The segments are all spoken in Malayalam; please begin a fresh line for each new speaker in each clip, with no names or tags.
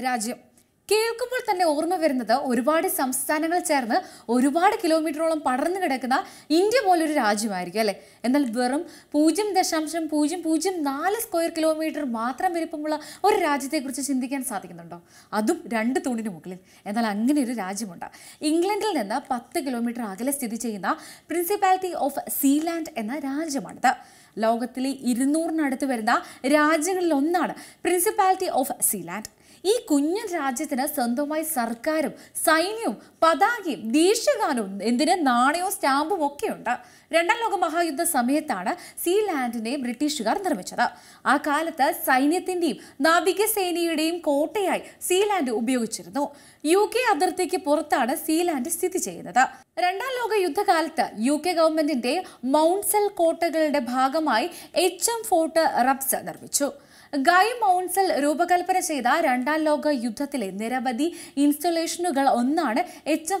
രാജ്യം. കേൾക്കുമ്പോൾ തന്നെ ഓർമ്മ വരുന്നത് ഒരുപാട് സംസ്ഥാനങ്ങൾ ചേർന്ന് ഒരുപാട് കിലോമീറ്ററോളം പടർന്നു കിടക്കുന്ന ഇന്ത്യ പോലൊരു രാജ്യമായിരിക്കും അല്ലേ? എന്നാൽ വെറും പൂജ്യം ദശാംശം പൂജ്യം പൂജ്യം നാല് സ്ക്വയർ കിലോമീറ്റർ മാത്രം വലിപ്പമുള്ള ഒരു രാജ്യത്തെക്കുറിച്ച് ചിന്തിക്കാൻ സാധിക്കുന്നുണ്ടോ? അതും രണ്ട് തൂണിന് മുകളിൽ. എന്നാൽ അങ്ങനെ ഒരു രാജ്യമുണ്ട്. ഇംഗ്ലണ്ടിൽ നിന്ന് പത്ത് കിലോമീറ്റർ അകലെ സ്ഥിതി ചെയ്യുന്ന പ്രിൻസിപ്പാലിറ്റി ഓഫ് സീലാൻഡ് എന്ന രാജ്യമാണിത്. ലോകത്തിലെ ഇരുന്നൂറിനടുത്ത് വരുന്ന രാജ്യങ്ങളിൽ ഒന്നാണ് പ്രിൻസിപ്പാലിറ്റി ഓഫ് സീലാൻഡ്. ഈ കുഞ്ഞൻ രാജ്യത്തിന് സ്വന്തമായി സർക്കാരും സൈന്യവും പതാകയും ദേശീയഗാനവും എന്തിന് നാണയവും സ്റ്റാമ്പും ഒക്കെയുണ്ട് രണ്ടാം ലോക മഹായുദ്ധ സമയത്താണ് സീ ലാൻഡിനെ ബ്രിട്ടീഷുകാർ നിർമ്മിച്ചത്. ആ കാലത്ത് സൈന്യത്തിന്റെയും നാവികസേനയുടെയും കോട്ടയായി സീലാൻഡ് ഉപയോഗിച്ചിരുന്നു. യു കെ അതിർത്തിക്ക് പുറത്താണ് സീലാൻഡ് സ്ഥിതി ചെയ്യുന്നത്. രണ്ടാം ലോക യുദ്ധകാലത്ത് യു കെ ഗവൺമെന്റിന്റെ മൗണ്ട്സൽ കോട്ടകളുടെ ഭാഗമായി എച്ച് എം ഫോർട്ട് റബ്സ് നിർമ്മിച്ചു. ഗൈ മൗൺസൽ രൂപകൽപ്പന ചെയ്ത രണ്ടാം ലോക യുദ്ധത്തിലെ നിരവധി ഇൻസ്റ്റലേഷനുകൾ ഒന്നാണ് എച്ച് എം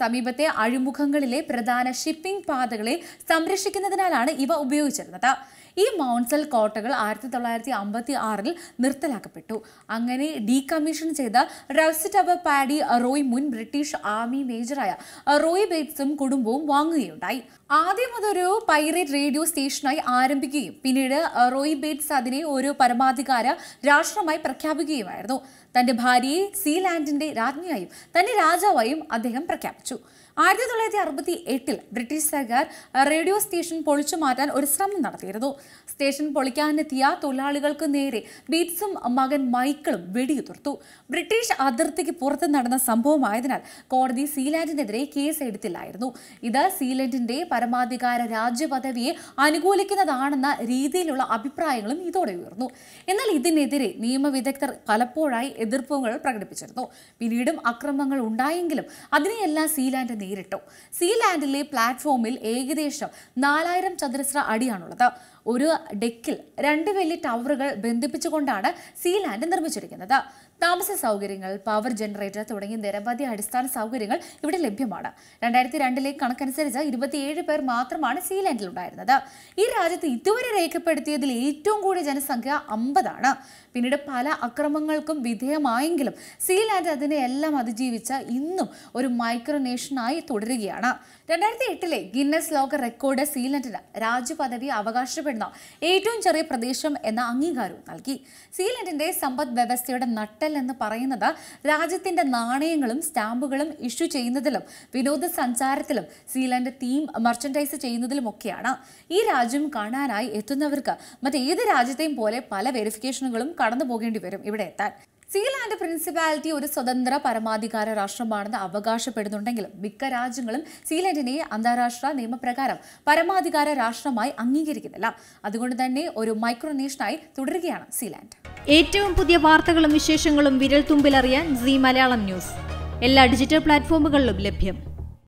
സമീപത്തെ അഴിമുഖങ്ങളിലെ പ്രധാന ഷിപ്പിംഗ് പാതകളെ സംരക്ഷിക്കുന്നതിനാലാണ് ഇവ ഉപയോഗിച്ചിരുന്നത്. ഈ മൗൺസൽ കോട്ടകൾ ആയിരത്തി തൊള്ളായിരത്തി അമ്പത്തി ആറിൽ നിർത്തലാക്കപ്പെട്ടു. അങ്ങനെ ഡീകമ്മീഷൻ ചെയ്ത ടവർ പാഡി റോയ് മുൻ ബ്രിട്ടീഷ് ആർമി മേജറായ റോയ് ബേറ്റ്സും കുടുംബവും വാങ്ങുകയുണ്ടായി. ആദ്യം അതൊരു പൈറേറ്റ് റേഡിയോ സ്റ്റേഷനായി ആരംഭിക്കുകയും പിന്നീട് റോയ് ബേറ്റ്സ് അതിനെ ഒരു പരമാധികാര രാഷ്ട്രമായി പ്രഖ്യാപിക്കുകയുമായിരുന്നു. തന്റെ ഭാര്യയെ സീലാൻഡിന്റെ രാജ്ഞിയായും തന്നെ രാജാവായും അദ്ദേഹം പ്രഖ്യാപിച്ചു. ആയിരത്തി തൊള്ളായിരത്തി അറുപത്തി എട്ടിൽ ബ്രിട്ടീഷ് സർക്കാർ റേഡിയോ സ്റ്റേഷൻ പൊളിച്ചു മാറ്റാൻ ഒരു ശ്രമം നടത്തിയിരുന്നു. സ്റ്റേഷൻ പൊളിക്കാനെത്തിയ തൊഴിലാളികൾക്ക് നേരെ ബീറ്റ്സും മകൻ മൈക്കിളും വെടിയുതിർത്തു. ബ്രിട്ടീഷ് അതിർത്തിക്ക് പുറത്ത് നടന്ന സംഭവമായതിനാൽ കോടതി സീലാൻഡിനെതിരെ കേസ് എടുത്തില്ലായിരുന്നു. ഇത് സീലൻഡിന്റെ പരമാധികാര രാജ്യപദവിയെ അനുകൂലിക്കുന്നതാണെന്ന രീതിയിലുള്ള അഭിപ്രായങ്ങളും ഇതോടെ ഉയർന്നു. എന്നാൽ ഇതിനെതിരെ നിയമവിദഗ്ധർ പലപ്പോഴായി എതിർപ്പുകൾ പ്രകടിപ്പിച്ചിരുന്നു. പിന്നീടും അക്രമങ്ങൾ ഉണ്ടായെങ്കിലും അതിനെയെല്ലാം സീലാൻഡ് നേരിട്ടു. സീലാൻഡിലെ പ്ലാറ്റ്ഫോമിൽ ഏകദേശം നാലായിരം ചതുരശ്ര അടിയാണുള്ളത്. ഒരു ഡെക്കിൽ രണ്ട് വലിയ ടവറുകൾ ബന്ധിപ്പിച്ചുകൊണ്ടാണ് സീലാൻഡ് നിർമ്മിച്ചിരിക്കുന്നത്. താമസ സൗകര്യങ്ങൾ പവർ ജനറേറ്റർ തുടങ്ങിയ നിരവധി അടിസ്ഥാന സൗകര്യങ്ങൾ ഇവിടെ ലഭ്യമാണ്. രണ്ടായിരത്തി രണ്ടിലെ കണക്കനുസരിച്ച് ഇരുപത്തിയേഴ് പേർ മാത്രമാണ് സീലാൻഡിൽ ഉണ്ടായിരുന്നത്. ഈ രാജ്യത്ത് ഇതുവരെ രേഖപ്പെടുത്തിയതിൽ ഏറ്റവും കൂടിയ ജനസംഖ്യ അമ്പതാണ്. പിന്നീട് പല അക്രമങ്ങൾക്കും വിധേയമായെങ്കിലും സീലാൻഡ് അതിനെയെല്ലാം അതിജീവിച്ച ഇന്നും ഒരു മൈക്രോനേഷനായി തുടരുകയാണ്. രണ്ടായിരത്തി എട്ടിലെ ഗിന്നസ് ലോക റെക്കോർഡ് സീലൻഡിന് രാജ്യപദവി അവകാശപ്പെടുന്ന ഏറ്റവും ചെറിയ പ്രദേശം എന്ന അംഗീകാരവും നൽകി. സീലൻഡിന്റെ സമ്പദ് വ്യവസ്ഥയുടെ നട്ടൽ എന്ന് പറയുന്നത് രാജ്യത്തിന്റെ നാണയങ്ങളും സ്റ്റാമ്പുകളും ഇഷ്യൂ ചെയ്യുന്നതിലും വിനോദസഞ്ചാരത്തിലും സീലാൻഡ് തീം മെർച്ചൻഡൈസ് ചെയ്യുന്നതിലും ഒക്കെയാണ് ഈ രാജ്യം കാണാനായി എത്തുന്നവർക്ക് മറ്റേത് രാജ്യത്തെയും പോലെ പല വെരിഫിക്കേഷനുകളും കടന്നു പോകേണ്ടി വരും ഇവിടെ എത്താൻ. സീലാൻഡ് പ്രിൻസിപ്പാലിറ്റി ഒരു സ്വതന്ത്ര പരമാധികാര രാഷ്ട്രമാണെന്ന് അവകാശപ്പെടുന്നുണ്ടെങ്കിലും മിക്ക രാജ്യങ്ങളും സീലാൻഡിനെ അന്താരാഷ്ട്ര നിയമപ്രകാരം പരമാധികാര രാഷ്ട്രമായി അംഗീകരിക്കുന്നില്ല. അതുകൊണ്ട് തന്നെ ഒരു മൈക്രോനേഷനായി തുടരുകയാണ് സീലാൻഡ്.
ഏറ്റവും പുതിയ വാർത്തകളും വിശേഷങ്ങളും വിരൽ തുമ്പിലറിയാൻ സി മലയാളം ന്യൂസ്. എല്ലാ ഡിജിറ്റൽ പ്ലാറ്റ്ഫോമുകളിലും ലഭ്യം.